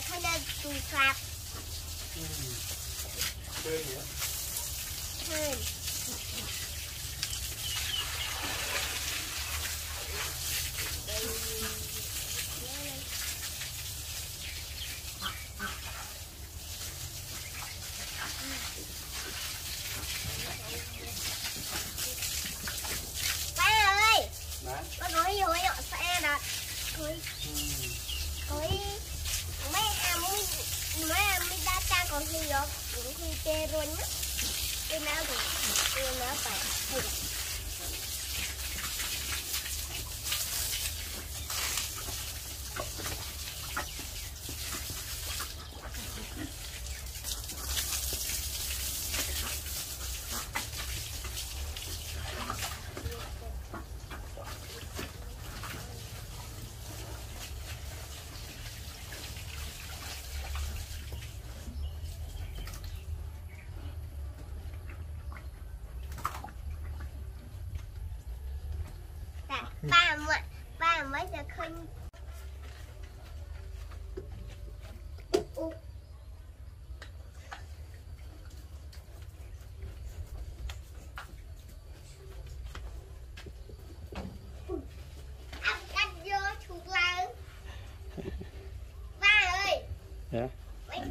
แล้วเขาจะดูครับเดินเหรอเดิน khi đó cũng khi tê luôn nhá, cái nào cũng cái nào phải ba mới ba mới được khinh Yeah. Wait,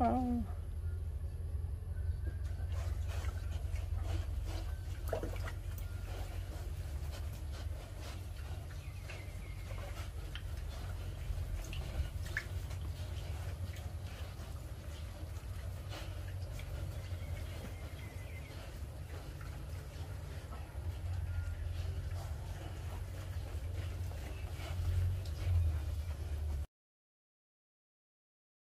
Oh.